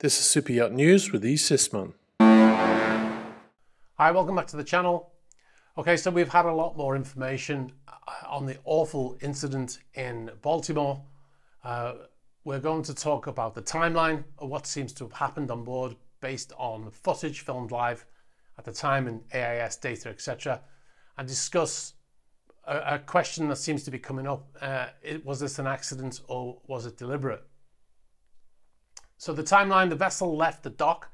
This is Super Yacht News with E. Sisman. Hi, welcome back to the channel. Okay, so we've had a lot more information uh, on the awful incident in Baltimore. Uh, we're going to talk about the timeline of what seems to have happened on board based on footage filmed live at the time and AIS data, etc., and discuss a, a, question that seems to be coming up. Uh, it, was this an accident or was it deliberate? So the timeline, the vessel left the dock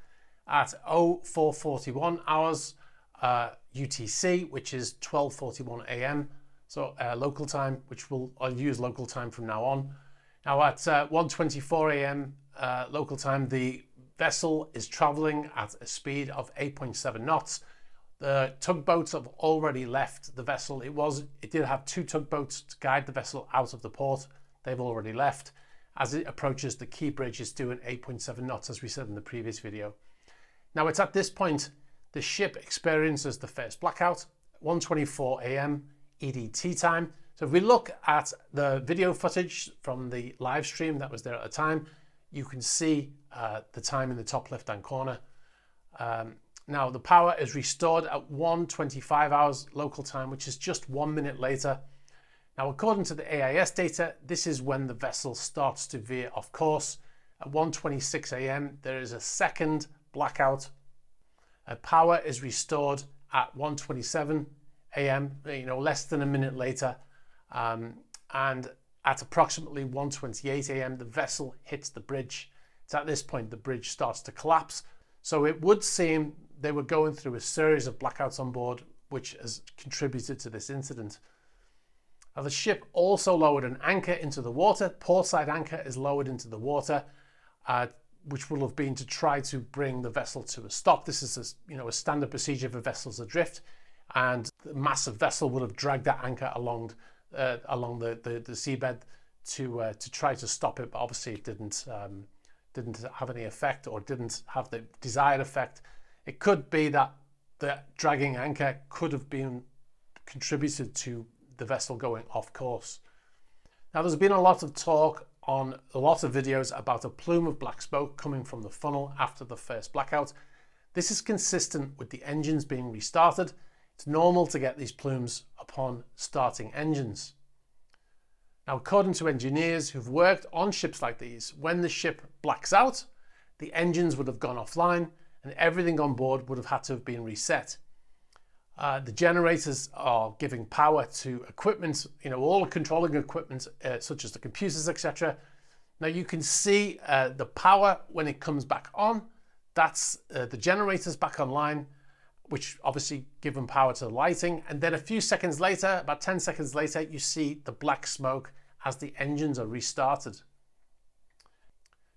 at 0441 hours uh, UTC, which is 1241 AM, so uh, local time, which will I'll use local time from now on. Now at uh, 1.24 a.m. Uh, local time, the vessel is traveling at a speed of 8.7 knots. The tugboats have already left the vessel. It was it did have two tugboats to guide the vessel out of the port. They've already left. As it approaches the key bridge, it's doing 8.7 knots, as we said in the previous video. Now it's at this point the ship experiences the first blackout, 1:24 a.m. EDT time. So if we look at the video footage from the live stream that was there at the time, you can see uh, the time in the top left-hand corner. Um, now the power is restored at 1.25 hours local time, which is just one minute later. Now according to the AIS data, this is when the vessel starts to veer off course. At 1.26 a.m. there is a second blackout. Uh, power is restored at 1.27 a.m., you know, less than a minute later. Um, and at approximately 1.28 a.m., the vessel hits the bridge. It's at this point the bridge starts to collapse. So it would seem they were going through a series of blackouts on board, which has contributed to this incident. Now the ship also lowered an anchor into the water. Portside anchor is lowered into the water, uh, which will have been to try to bring the vessel to a stop. This is a, you know, a standard procedure for vessels adrift, and the massive vessel would have dragged that anchor along uh, along the, the, the, seabed to uh, to try to stop it, but obviously it didn't um, didn't have any effect or didn't have the desired effect. It could be that the dragging anchor could have been contributed to the vessel going off course. Now there's been a lot of talk on a lot of videos about a plume of black smoke coming from the funnel after the first blackout. This is consistent with the engines being restarted it's normal to get these plumes upon starting engines. Now, according to engineers who've worked on ships like these, when the ship blacks out, the engines would have gone offline and everything on board would have had to have been reset. Uh, the generators are giving power to equipment, you know, all the controlling equipment, uh, such as the computers, etc. Now you can see uh, the power when it comes back on. That's uh, the generators back online which obviously give them power to the lighting. And then a few seconds later, about 10 seconds later, you see the black smoke as the engines are restarted.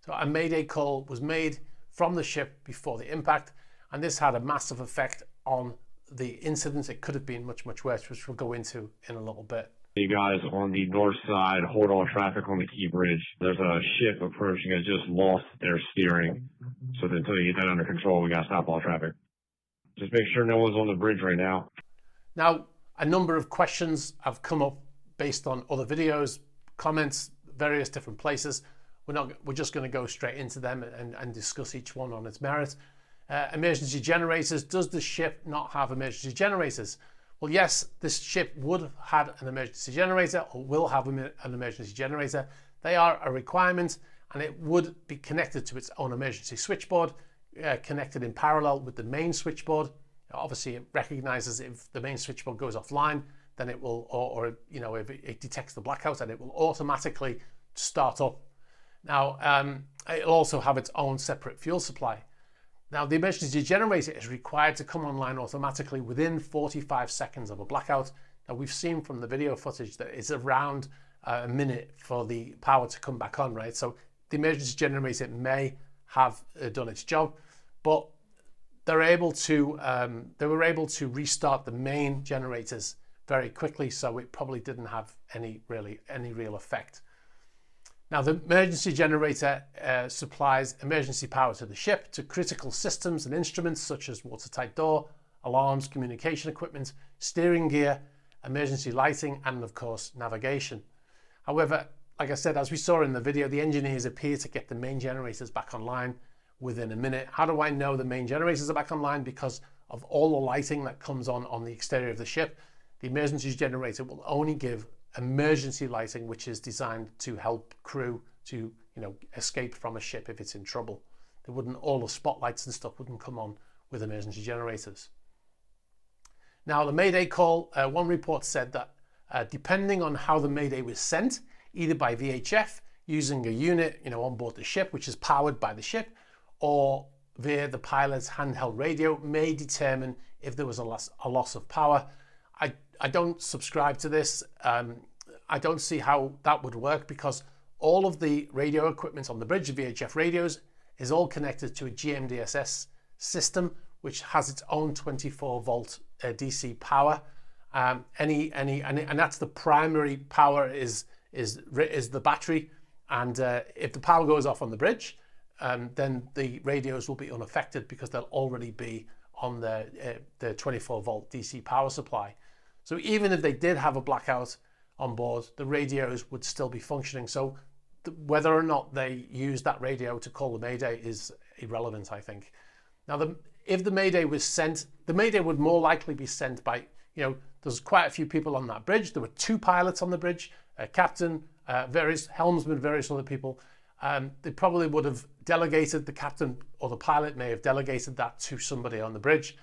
So a mayday call was made from the ship before the impact, and this had a massive effect on the incidents, It could have been much, much worse, which we'll go into in a little bit. You guys on the north side, hold all traffic on the Key Bridge. There's a ship approaching. It just lost their steering. So until you get that under control, we got to stop all traffic. Just make sure no one's on the bridge right now. Now, a number of questions have come up based on other videos, comments, various different places. We're not. We're just going to go straight into them and, and discuss each one on its merit. Uh, emergency generators. Does the ship not have emergency generators? Well, yes, this ship would have had an emergency generator or will have an emergency generator. They are a requirement and it would be connected to its own emergency switchboard uh, connected in parallel with the main switchboard. Obviously, it recognizes if the main switchboard goes offline, then it will, or, or you know, if it, detects the blackout, and it will automatically start up. Now, um, it'll also have its own separate fuel supply. Now, the emergency generator is required to come online automatically within 45 seconds of a blackout. Now, we've seen from the video footage that it's around uh, a minute for the power to come back on, right? So the emergency generator may have uh, done its job, but they're able to um, they were able to restart the main generators very quickly, so it probably didn't have any really any real effect. Now the emergency generator uh, supplies emergency power to the ship, to critical systems and instruments such as watertight door, alarms, communication equipment, steering gear, emergency lighting, and of course navigation. However, like I said, as we saw in the video, the engineers appear to get the main generators back online within a minute. How do I know the main generators are back online? Because of all the lighting that comes on on the exterior of the ship, the emergency generator will only give emergency lighting, which is designed to help crew to you know escape from a ship if it's in trouble. They wouldn't all the spotlights and stuff wouldn't come on with emergency generators. Now the Mayday call, uh, one report said that uh, depending on how the Mayday was sent, either by VHF using a unit you know on board the ship which is powered by the ship, or via the pilot's handheld radio may determine if there was a loss, a loss of power. I, I don't subscribe to this. Um, I don't see how that would work because all of the radio equipment on the bridge, the VHF radios, is all connected to a GMDSS system, which has its own 24 volt uh, DC power. Um, any, any, and, and that's the primary power is, is, is the battery. And uh, if the power goes off on the bridge, um, then the radios will be unaffected because they'll already be on the, uh, the 24 volt DC power supply. So even if they did have a blackout on board, the radios would still be functioning. So whether or not they used that radio to call the Mayday is irrelevant, I think. Now, the, if the Mayday was sent, the Mayday would more likely be sent by, you know, there's quite a few people on that bridge. There were two pilots on the bridge, a captain, uh, various helmsmen, various other people. Um, they probably would have delegated the captain or the pilot may have delegated that to somebody on the bridge.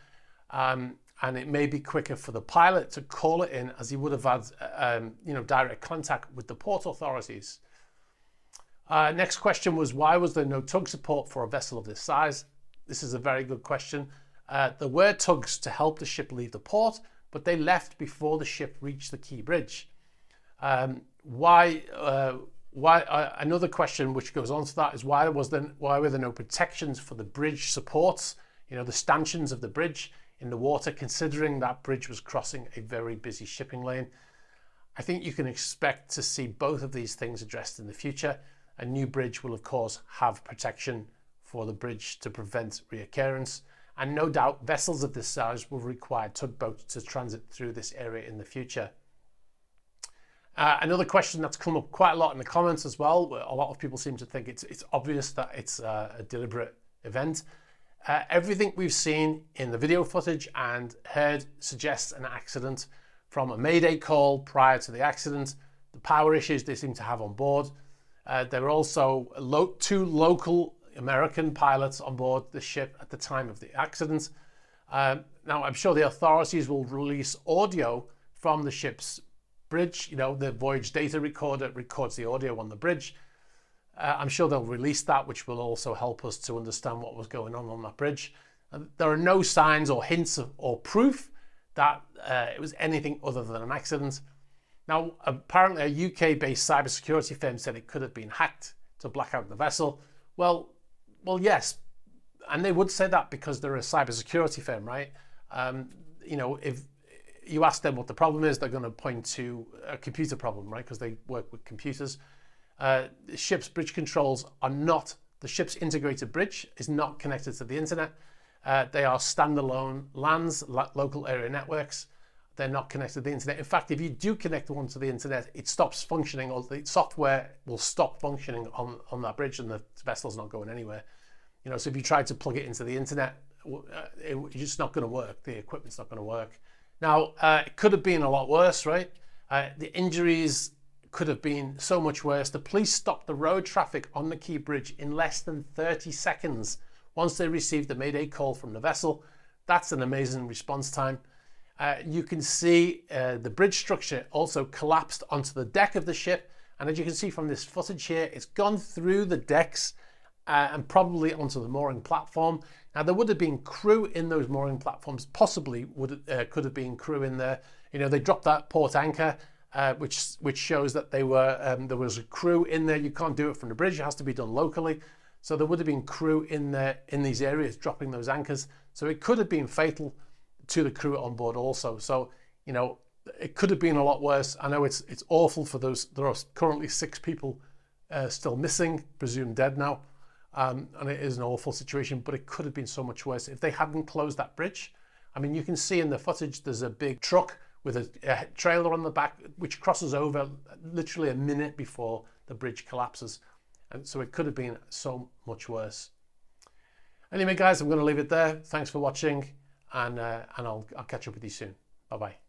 Um, and it may be quicker for the pilot to call it in as he would have had, um, you know, direct contact with the port authorities. Uh, next question was why was there no tug support for a vessel of this size? This is a very good question. Uh, there were tugs to help the ship leave the port, but they left before the ship reached the key bridge. Um, why? Uh, why? Uh, another question which goes on to that is why was there? Why were there no protections for the bridge supports? You know, the stanchions of the bridge in the water, considering that bridge was crossing a very busy shipping lane. I think you can expect to see both of these things addressed in the future. A new bridge will, of course, have protection for the bridge to prevent reoccurrence. And no doubt vessels of this size will require tugboats to transit through this area in the future. Uh, another question that's come up quite a lot in the comments as well, a lot of people seem to think it's, it's obvious that it's uh, a deliberate event. Uh, everything we've seen in the video footage and heard suggests an accident from a mayday call prior to the accident, the power issues they seem to have on board, uh, there were also lo two local American pilots on board the ship at the time of the accident. Uh, now, I'm sure the authorities will release audio from the ship's bridge. You know, the voyage data recorder records the audio on the bridge. Uh, I'm sure they'll release that, which will also help us to understand what was going on on that bridge. there are no signs or hints of, or proof that uh, it was anything other than an accident. Now, apparently a UK-based cybersecurity firm said it could have been hacked to black out the vessel. Well, well, yes, and they would say that because they're a cybersecurity firm, right? Um, you know, if you ask them what the problem is, they're going to point to a computer problem, right? Because they work with computers. Uh, the ship's bridge controls are not, the ship's integrated bridge is not connected to the internet. Uh, they are standalone LANs, local area networks they're not connected to the internet. In fact, if you do connect one to the internet, it stops functioning or the software will stop functioning on, on that bridge and the vessel's not going anywhere. You know, so if you try to plug it into the internet, uh, it, it's just not going to work. The equipment's not going to work. Now, uh, it could have been a lot worse, right? Uh, the injuries could have been so much worse. The police stopped the road traffic on the Key Bridge in less than 30 seconds once they received the Mayday call from the vessel. That's an amazing response time. Uh, you can see uh, the bridge structure also collapsed onto the deck of the ship. And as you can see from this footage here, it's gone through the decks uh, and probably onto the mooring platform. Now there would have been crew in those mooring platforms, possibly would uh, could have been crew in there. You know, they dropped that port anchor, uh, which which shows that they were um, there was a crew in there. You can't do it from the bridge; it has to be done locally. So there would have been crew in there in these areas dropping those anchors. So it could have been fatal to the crew on board also. So, you know, it could have been a lot worse. I know it's it's awful for those. There are currently six people uh, still missing, presumed dead now, um, and it is an awful situation. But it could have been so much worse if they hadn't closed that bridge. I mean, you can see in the footage there's a big truck with a, a trailer on the back which crosses over literally a minute before the bridge collapses, and so it could have been so much worse. Anyway, guys, I'm going to leave it there. Thanks for watching, and uh, and I'll I'll catch up with you soon. Bye bye.